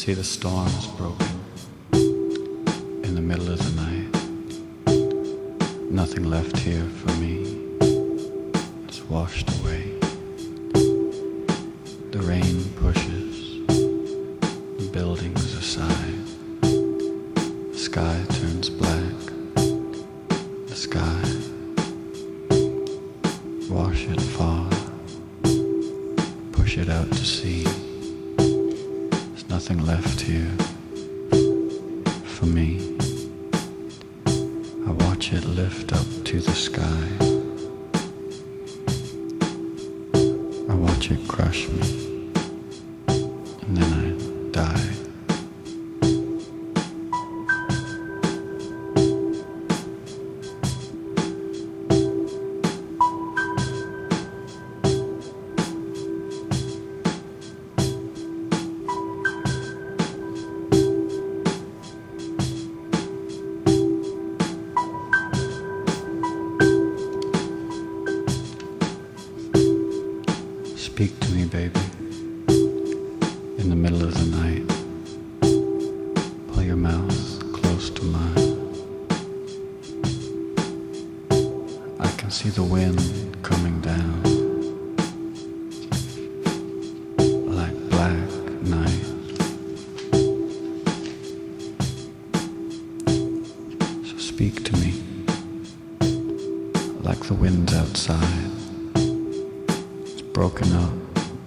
See the storm is broken in the middle of the night. Nothing left here for me. It's washed away. The rain pushes the buildings aside. The sky turns black. The sky. Wash it far. Push it out to sea. Nothing left here for me. I watch it lift up to the sky. I watch it crush me. Speak to me, baby. In the middle of the night, pull your mouth close to mine. I can see the wind coming down like black night. So speak to me like the winds outside. Broken up,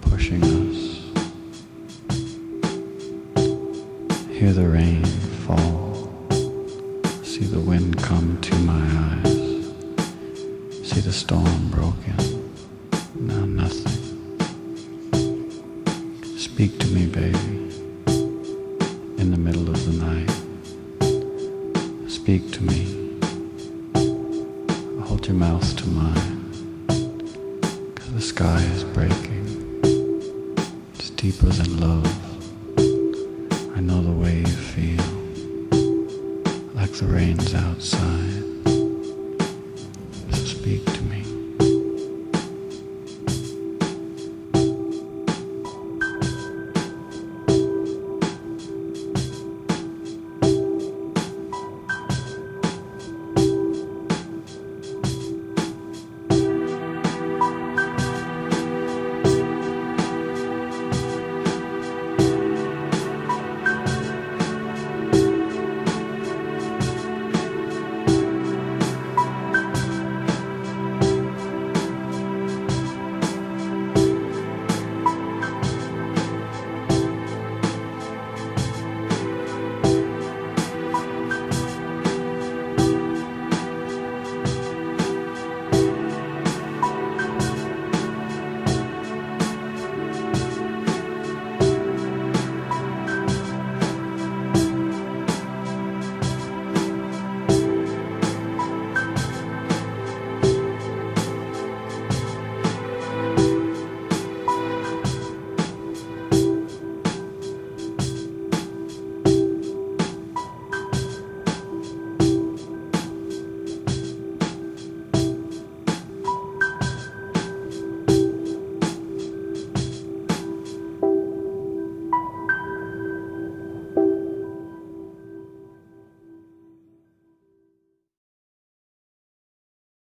pushing us. Hear the rain fall. See the wind come to my eyes. See the storm broken. Now nothing. Speak to me, baby. In the middle of the night. Speak to me. Hold your mouth to mine. The sky is breaking. It's deeper than love. I know the way you feel. Like the rain's outside.